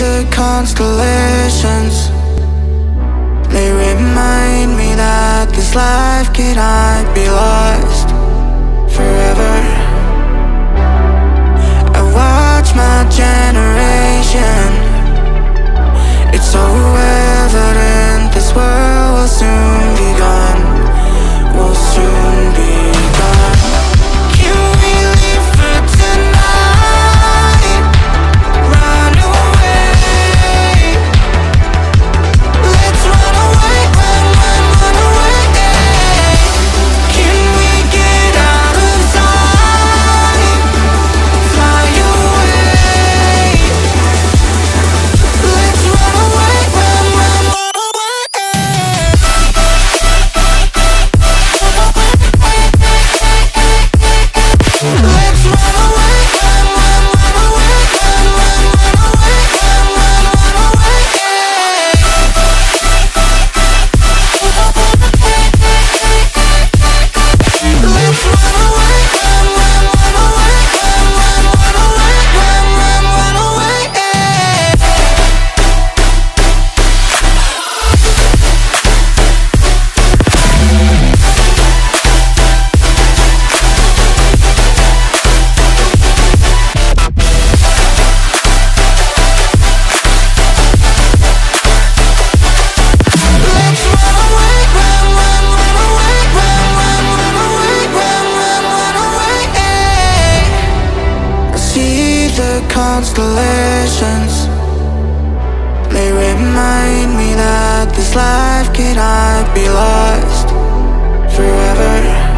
the constellations. They remind me that this life cannot be lost forever. I watch my generation. It's so evident this world will soon constellations. They remind me that this life cannot be lost forever.